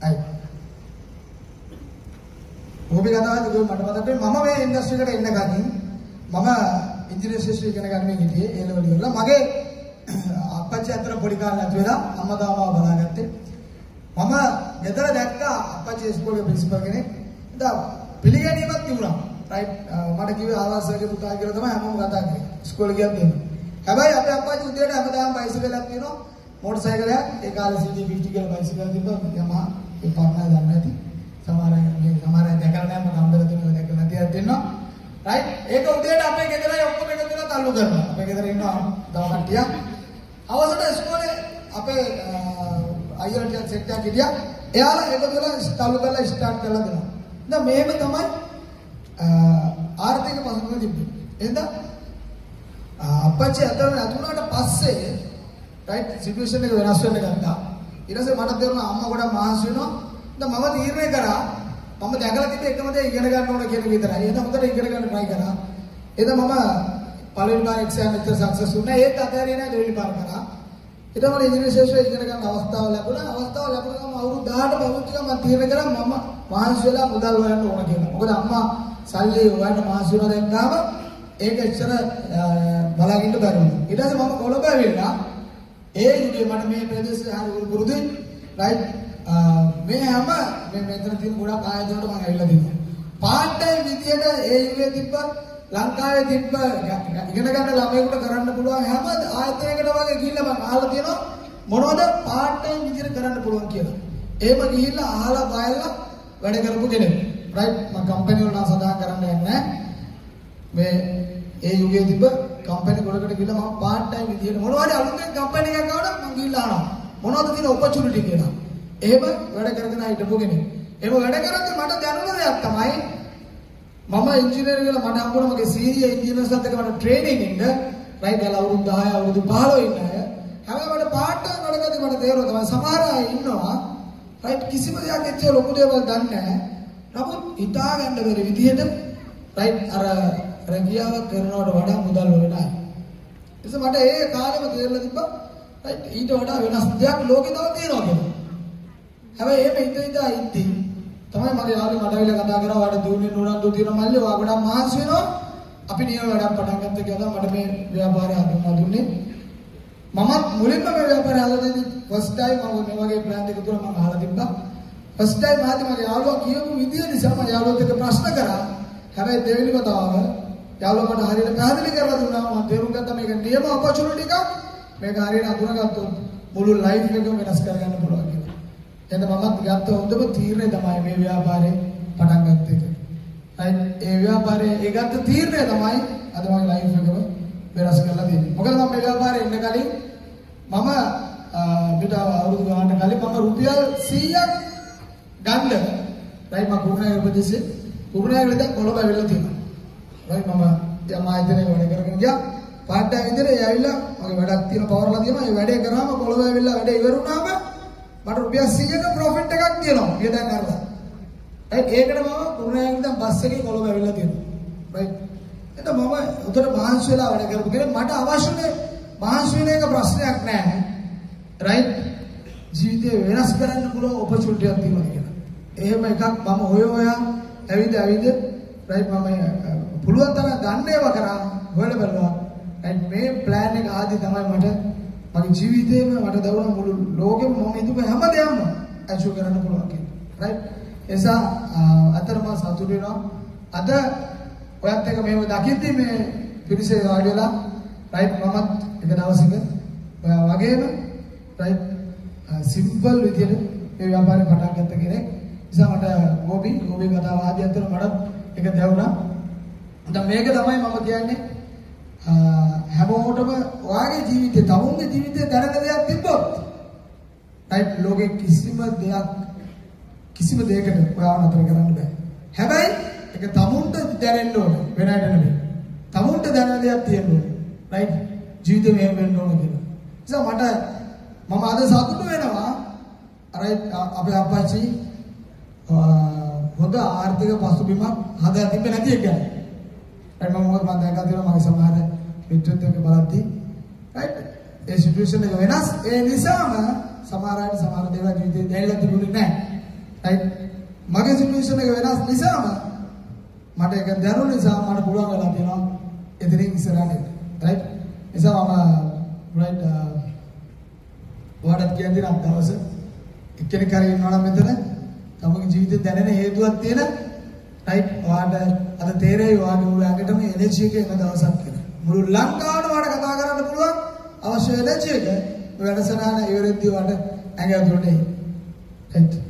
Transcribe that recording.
අයි. ඔබේ කතාවද මට මතකයි මම මේ ඉන්ඩස්ට්‍රි එකට එන්න කලින් මම ඉංජිනේරු ශිෂ්‍ය ඉගෙන ගන්න ගියේ ඒ ලෙවල් වල මගේ අපච්චි අතර පොඩි කාලේ නැති වෙලා අම්මා තාමා බලාගත්තේ. මම ගෙදර දැක්කා අපච්චි ඉස්කෝලේ ප්‍රින්සිපල් කෙනෙක්. ඉතින් පිළිගැනීමක් තිබුණා. රයිට් මට කිව්වේ ආවාසයේ පුතා කියලා තමයි හැමෝම කතා කරේ. ඉස්කෝලේ ගියත් දෙන්න හැබැයි අපේ අපච්චි උදේට හැමදාම බයිසිකලයක් තියෙනවා. මෝටර් සයිකලයක් ඒ කාලේ CD 50 කියලා බයිසිකල් තිබ්බා. යමහා ඒ පාර්ට්නර් දන්නේ නැති සමහර අය මේ සමහර අය දැකලා නැහැ මම කම්බල තියෙනවා දැකලා නැති අය දෙන්නවා. රයිට් ඒක උදේට අපේ ගෙදරයි ඔක්කොම එකතු වෙලා තල්ලු කරනවා. අපේ ගෙදර ඉන්නවා තව කට්ටියක් අවසට ඉස්කෝලේ අපේ අයියලා ටිකක් සෙට් එකක් හිටියා. එයාලා එකතු වෙලා තල්ලු කරලා ස්ටාර්ට් කරලා දෙනවා. දැන් මේක තමයි ආර්ථික පසුබිම තිබ්බේ එහෙනම් අපච්චි අතන අතුණාට පස්සේ රයිට් සිටුේෂන් එක වෙනස් වෙන්න ගත්තා. ඊට පස්සේ මට තේරුණා අම්මා ගොඩක් මහන්සි වෙනවා. දැන් මම තීරණය කරා මම දැකලා තිබ්බේ එකම දේ ඉගෙන ගන්න ඕන කියන විතරයි. එහෙනම් හොඳට ඉගෙන ගන්න try කරා. එහෙනම් මම පළවෙනි පාර එක්සෑම් එක සක්සස් වුණා ඒත් අතහැරියේ නැහැ දෙවෙනි පාර කරා. ඊට මම ඉංග්‍රීසි ශාස්ත්‍රය ඉගෙන ගන්න අවස්ථාව ලැබුණා. අවස්ථාව ලැබුණාම අවුරුදු 18 පවුත් ටික මම තීරණය කරා මම මහන්සි වෙලා මුදල් හොයන්න ඕන කියලා. මොකද අම්මා සල්ලි හොයන්න මහන්සි වෙනවා දැක්කාම ඒක එච්චර බලාගින්න බැරි වුණා. ඊට පස්සේ මම කොළඹ ඇවිල්ලා ඒ යුගයේ මට මේ ප්‍රදේශය හරි පුරුදුයි. රයිට් මේ හැම මේ මෙතන තියෙන ගොඩක් ආයතන වලට මම ඇවිල්ලා තියෙනවා. පාර්ට් ටයිම් විදියට ඒ යුගයේ තිබ්බ ලංකාවේ තිබ්බ ඉගෙන ගන්න ළමයෙකුට කරන්න පුළුවන් හැම ආයතනයකට වගේ ගිහිල්ලා මම අහලා තියෙනවා මොනවද පාර්ට් ටයිම් විදියට කරන්න පුළුවන් කියලා. එහෙම ගිහිල්ලා අහලා බලලා වැඩ කරපු කෙනෙක්. රයිට් මම කම්පැනි වල නම් සඳහන් කරන්න යන්නේ නැහැ. මේ ඒ යුගයේ තිබ්බ කම්පැනි ගොඩකට ගිහලා මම පාර්ට් ටයිම් විදියට මොනවා හරි අලුතෙන් කම්පැනි එකක් ආවම මම ගිහලා අහනවා. මොනවද තියෙන ඔපචුනිටි කියලා. එහෙම වැඩ කරගෙන හිටපු කෙනෙක්. එහෙම වැඩ කරද්දී මට දැනුණ දෙයක් තමයි මම ඉංජිනේරු කියලා මට හම්බුණා මගේ සීනියර් ඉංජිනේර්ස්ලාත් එක්ක මට ට්‍රේනින් ඉන්න රයිට් ගාලා අවුරුදු 10 අවුරුදු 15 ඉන්න අය. හැබැයි මට පාර්ට් ටයිම් වැඩ කරද්දී මට තේරුණා තමයි සමහර අය ඉන්නවා රයිට් කිසිම දෙයක් එච්චර ලොකු දේවල් දන්නේ නැහැ. නමුත් හිතා ගන්න බැරි විදිහට රයිට් අර රැකියාවක් කරනවට වඩා මුදල් වෙන අය. එතකොට මට ඒ කාලෙම තේරෙලා තිබ්බා රයිට් ඊට වඩා වෙනස් දෙයක් ලෝකේ තව තියෙනවා කියලා. හැබැයි එහෙම හිත හිතා ඉද්දි තමයි මගේ යාළුවා මට ඇවිල්ලා කතා කරා වාට දුන්නේ නුරන්දු තියෙන මල්ලි ඔයා ගොඩක් මහන්සි වෙනවා. අපි නියම වැඩක් පටන් ගත්ත කියලා මට මේ ව්‍යාපාරය හදන්න දුන්නේ. මමත් මුලින්ම මේ ව්‍යාපාරය හදද්දී ෆස්ට් ටයිම් මම මේ වගේ ප්ලෑන් දෙක තුන මම අහලා තිබ්බා. ෆස්ට් ටයිම් ආදී මගේ යාළුවා කියපු විදිය නිසා මම යාළුවත් එක්ක ප්‍රශ්න කරා. හැබැයි දෙවෙනි වතාව යාළුවා මට හරියට පැහැදිලි කරලා දුන්නා මම තේරුම් ගත්තා මේක නියම ඔපචුනිටි එකක්. මේක හරියට අඳුනගත්තොත් මුළු ලයිෆ් එකම වෙනස් කරගන්න පුළුවන් කියලා. එහෙනම් මමත් ගත්ත හොඳම තීරණය තමයි මේ ව්‍යාපාරේ පටන් ගත්ත එක. රයිට් ඒ ව්‍යාපාරේ ඒ ගත්ත තීරණය තමයි අද මගේ ලයිෆ් එකම වෙනස් කරලා දෙන්නේ. මොකද මම මේ ව්‍යාපාරේ එන්න කලින් මම පිට අවුරුදු ගානකට කලින් මම රුපියල් 100ක් ගන්න රයිට් මම කුරුණෑගල ප්‍රදේශේ කුරුණෑගල ඉඳන් කොළඹ ඇවිල්ලා තියෙනවා. රයිට් මම යම ආයතනයේ වැඩ කරගෙන ගියා. පාර්ට් ටයිම් විදිහට ඒ ඇවිල්ලා මගේ වැඩක් තියෙන පවර්ලා තියෙනවා. ඒ වැඩේ කරාම කොළඹ ඇවිල්ලා වැඩේ ඉවර වුණාම මට රුපියල් 100ක ප්‍රොෆිට් එකක් තියෙනවා. ඊය දැන් අරලා. රයිට් ඒකට මම කුරුණෑගල ඉඳන් බස් එකේ කොළඹ ඇවිල්ලා තියෙනවා. රයිට් එතකොට මම උදේට මහන්සි වෙලා වැඩ කරපු කෙනෙක් මට අවශ්‍යනේ මහන්සි වෙන එක ප්‍රශ්නයක් නෑ. රයිට් ජීවිතේ වෙනස් කරන්න පුළුවන් ඔපචුනිටි එකක් තියෙනවා කියලා. එහෙම එකක් මම හොය හොයා ඇවිද ඇවිද රයිට් මම පුළුවන් තරම් ගන්න ඒවා කරා හොයලා බලනවා. රයිට් මේ ප්ලෑන් එක ආදි තමයි මට මගේ ජීවිතේම මට දවුන මුළු ලෝකෙම මම හිතුව හැම දෙයක්ම ඇචීව් කරන්න පුළුවන් කියලා. රයිට් එසා අතරම සතුටු වෙනවා. අද ඔයත් එක මේව දකිද්දි මේ පිරිසේ වාඩි වෙලා රයිට් මමත් එක දවසක ඔයා වගේම රයිට් සිම්පල් විදියට මේ ව්‍යාපාරේ පටන් ගත්ත කෙනෙක්. නිසා මට ගෝබි ගෝබි කතාව ආදී අතර මට එක දැවුණා. දැන් මේක තමයි මම කියන්නේ හැමෝටම ඔයාගේ ජීවිතේ තමුන්ගේ ජීවිතේ දැනන දෙයක් තිබ්බොත් රයිට් ලෝකේ කිසිම දෙයක් කිසිම දෙයකට ඔයාව නතර කරන්න බෑ. හැබැයි ඒක තමුන්ට දැනෙන්න ඕනේ වෙන අයට නෙමෙයි. තමුන්ට දැනෙන දෙයක් තියෙන්න ඕනේ. රයිට් ජීවිතේ මෙහෙම වෙන්න ඕනේ කියලා. නිසා මට මම අද සතුටු වෙනවා රයිට් අපේ අප්පච්චි හොඳ ආර්ථික පසුබිමක් හදලා තිබෙන්නේ නැති එක ගැන. රයිට් මම මොකද මම දැක්කා තියෙනවා මගේ සමහර මිත්‍රත් එක්ක බලද්දී රයිට් ඒ සිටුේෂන් එක වෙනස් ඒ නිසාම සමහර අයට සමහර දේවල් ජීවිතේ දැනෙලා තිබුණේ නැහැ. රයිට් මගේ සිටුේෂන් එක වෙනස් නිසාම මට ඒක දැනුන නිසා මට පුළුවන් වෙලා තියෙනවා එතනින් ඉස්සරහට එන්න රයිට් නිසා මම රයිට් ඔයාලට කියන්න දෙන දවස එක්කෙනෙක් හරි ඉන්නවා නම් මෙතන තමගේ ජීවිතේ දැනෙන හේතුවක් තියෙන රයිට් ඔයාලට අද තේරෙයි ඔයාගේ මුළු ඇඟටම එනර්ජි එක එන දවසක් කියලා. මුළු ලංකාවටම ඔයාලට කතා කරන්න පුළුවන් අවශ්‍ය එනර්ජි එක වැඩසටහන ඉවරෙද්දී ඔයාලට ඇඟ ඇතුළට එයි. රයිට්